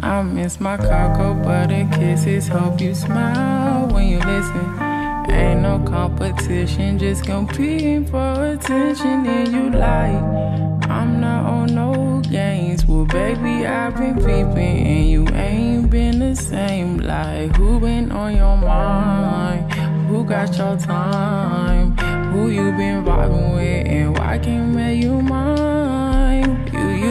I miss my cocoa butter kisses. Hope you smile when you listen. Ain't no competition, just competing for attention. And you like, I'm not on no games. Well, baby, I've been peeping, and you ain't been the same. Like, who been on your mind? Who got your time? Who you been vibing with, and why can't make you mine?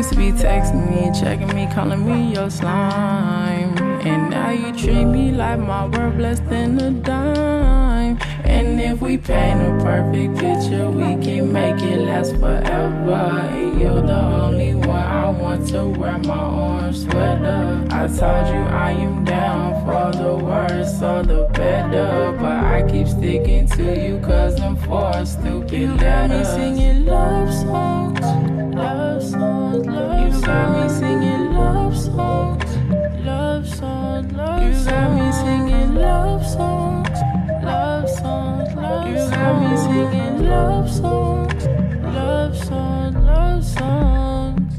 Used to be texting me, checking me, calling me your slime. And now you treat me like my worth less than a dime. And if we paint a perfect picture, we can make it last forever. And you're the only one I want to wear my orange sweater. I told you I am down for the worse or the better. But I keep sticking to you cause I'm for stupid. You got me singing love songs, love songs, love songs. You got me singing love songs love songs, love You got me singing love songs, love songs, love You got me singing love songs, love songs, love songs.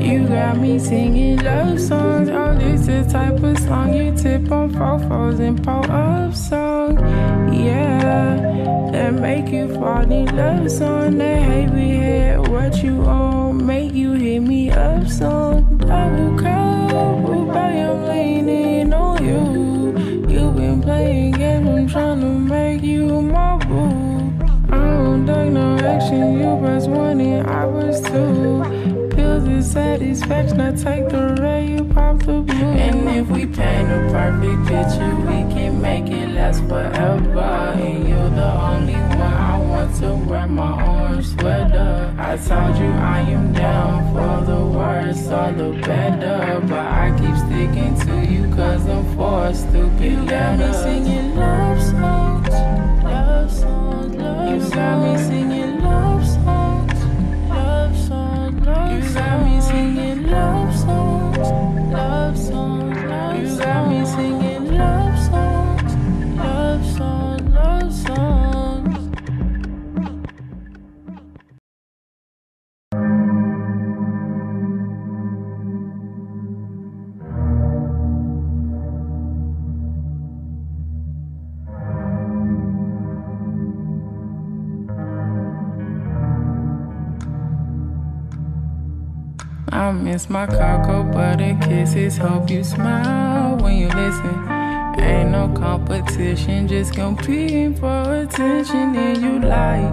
You got me singing love songs. The type of song you tip on fofos and pull up song. Yeah, that make you fall in love song. That hate heavy head, what you on, make you two the satisfaction. I take the ray, you pop the blue. And if we paint a perfect picture, we can make it last forever. And you're the only one I want to wear my orange sweater. I told you I am down for the worst or the better. But I keep sticking to you cause I'm for a stupid You got me singing I miss my cocoa butter kisses. Hope you smile when you listen. Ain't no competition, just competing for attention. And you like,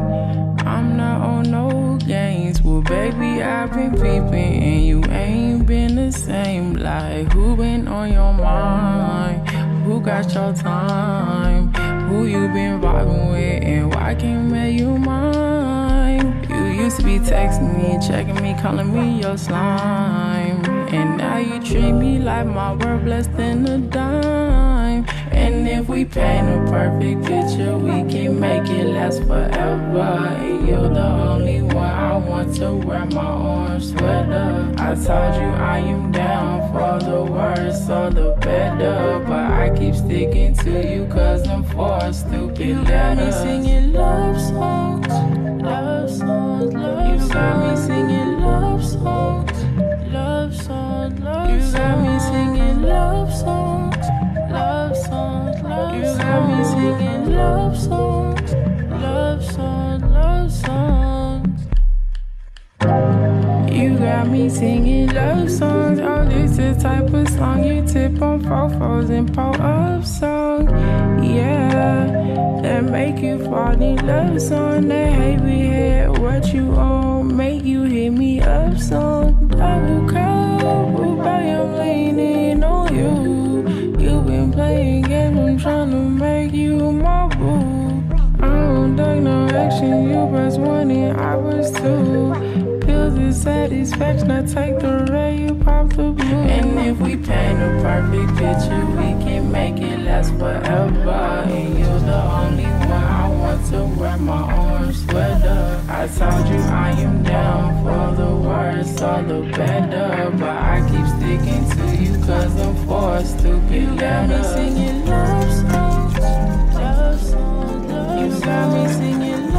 I'm not on no games. Well, baby, I've been peeping, and you ain't been the same. Like, who been on your mind? Who got your time? Who you been vibing with, and why can't make you mine? Used to be texting me, checking me, calling me your slime. And now you treat me like my worth less than a dime. And if we paint a perfect picture, we can make it last forever. And you're the only one I want to wear my orange sweater. I told you I am down for the worse or the better. But I keep sticking to you cause I'm for stupid You got me singing love songs, love songs, love songs. You got me singing love got me singing love songs. Oh, this the type of song you tip on fofos and pull up song. Yeah, that make you fall in love song. That heavy head, what you on, make you hit me up song. The satisfaction. I take the ray, you pop the blue. And if we paint a perfect picture, we can make it last forever. And you're the only one I want to wear my orange sweater. I told you I am down for the worst or the better. But I keep sticking to you cause I'm for stupid You got me singing love songs, love songs, love songs. You got me singing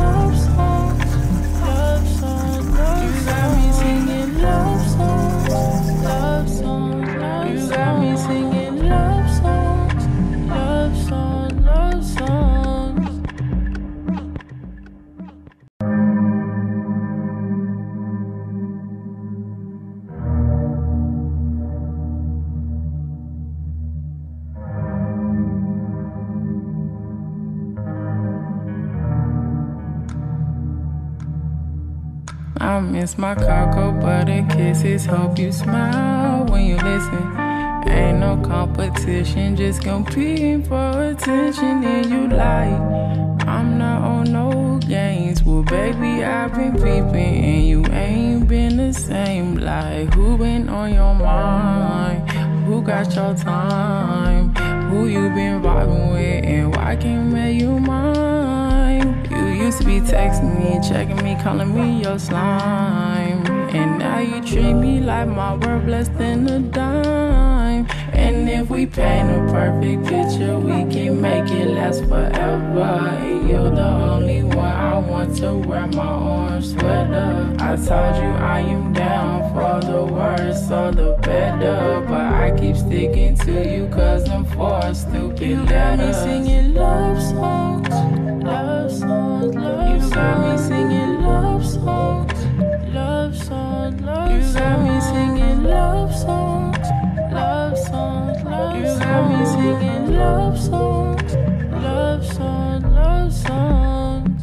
miss my cocoa butter kisses. Hope you smile when you listen. Ain't no competition, just competing for attention. And you like, I'm not on no games. Well, baby, I've been peeping, and you ain't been the same. Like, who been on your mind? Who got your time? Who you been vibing with, and why can't make you mine? Used to be texting me, checking me, calling me your slime. And now you treat me like my worth less than a dime. And if we paint a perfect picture, we can make it last forever. And you're the only one I want to wear my orange sweater. I told you I am down for the worse or the better. But I keep sticking to you cause I'm for stupid You got me singing love songs, love songs, got me singing love songs, love songs, love songs. You got me singing love songs, love songs, love songs. You got me singing love songs, love songs, love songs.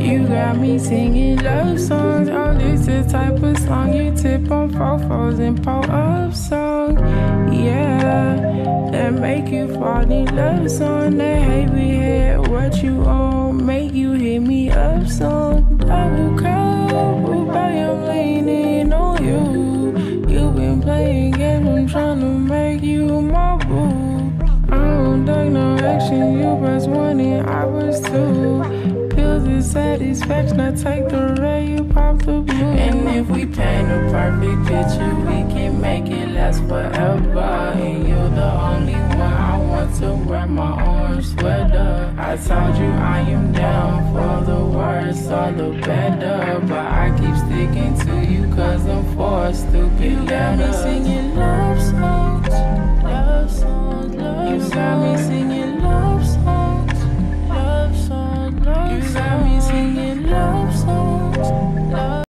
You got me singing love songs. Oh, this the type of song you tip on fofos and pull up song. Yeah, that make you fall in love song. That heavy head, what you on, make you hit me up song. Double cup, baby, I'm leaning on you. You been playing games, I'm trying to make you my boo. I don't take no action, you press one and I was two. Pills of satisfaction, I take the ray, you pop the blue. And if we paint a perfect picture, we can make it last forever. To you cause I'm for stupid You got me singing love songs, love songs, love songs. You got me singing love